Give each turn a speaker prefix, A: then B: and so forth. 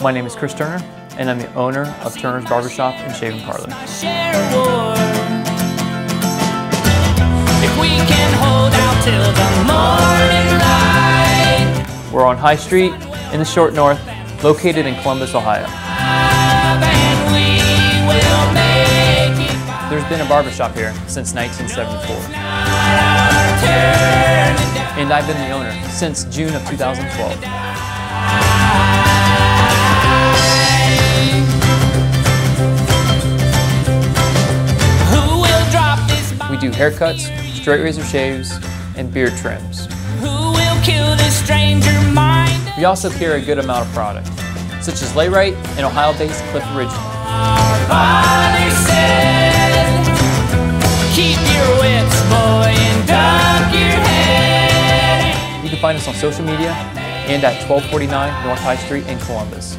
A: My name is Chris Turner, and I'm the owner of Turner's Barbershop and Shaving Parlor. We're on High Street in the Short North, located in Columbus, Ohio. There's been a barbershop here since 1974. And I've been the owner since June of 2012. We do haircuts, straight razor shaves, and beard trims. We also carry a good amount of product, such as Layrite and Ohio-based Cliff Original. You can find us on social media and at 1249 North High Street in Columbus.